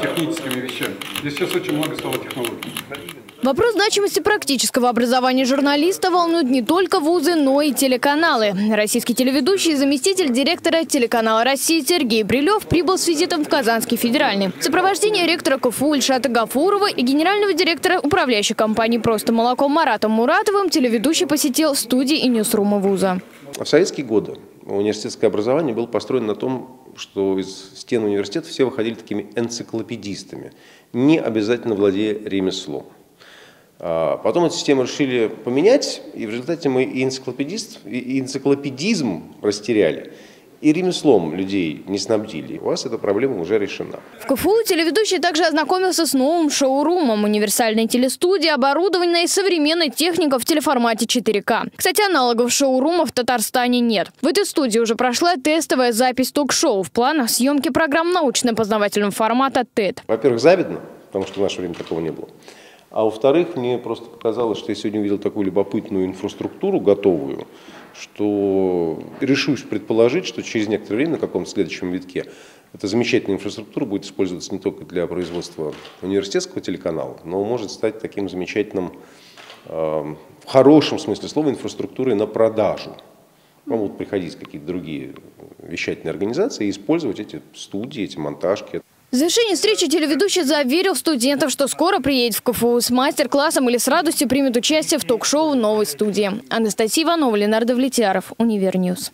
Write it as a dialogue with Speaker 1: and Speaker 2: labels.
Speaker 1: техническими вещами. Здесь сейчас очень много стало технологий.
Speaker 2: Вопрос значимости практического образования журналиста волнует не только вузы, но и телеканалы. Российский телеведущий и заместитель директора телеканала «Россия» Сергей Брилев прибыл с визитом в Казанский федеральный. В сопровождении ректора КФУ Ильшата Гафурова и генерального директора управляющей компании «Просто молоко» Маратом Муратовым телеведущий посетил студии и ньюсрумы вуза.
Speaker 3: В советские годы университетское образование было построено на том, что из стен университета все выходили такими энциклопедистами, не обязательно владея ремеслом. А потом эту систему решили поменять, и в результате мы и, энциклопедист, и энциклопедизм растеряли, и ремеслом людей не снабдили. У вас эта проблема уже решена.
Speaker 2: В КФУ телеведущий также ознакомился с новым шоурумом универсальной телестудии, оборудованной современной техникой в телеформате 4К. Кстати, аналогов шоурума в Татарстане нет. В этой студии уже прошла тестовая запись ток-шоу в планах съемки программ научно-познавательного формата ТЭД.
Speaker 3: Во-первых, завидно, потому что в наше время такого не было. А во-вторых, мне просто показалось, что я сегодня увидел такую любопытную инфраструктуру готовую, что решусь предположить, что через некоторое время на каком-то следующем витке эта замечательная инфраструктура будет использоваться не только для производства университетского телеканала, но может стать таким замечательным, э, в хорошем смысле слова, инфраструктурой на продажу. Могут приходить какие-то другие вещательные организации и использовать эти студии, эти монтажки.
Speaker 2: В завершении встречи телеведущий заверил студентов, что скоро приедет в КФУ с мастер-классом или с радостью примет участие в ток-шоу новой студии. Анастасия Иванова, Ленар Давлетьяров, Univer News.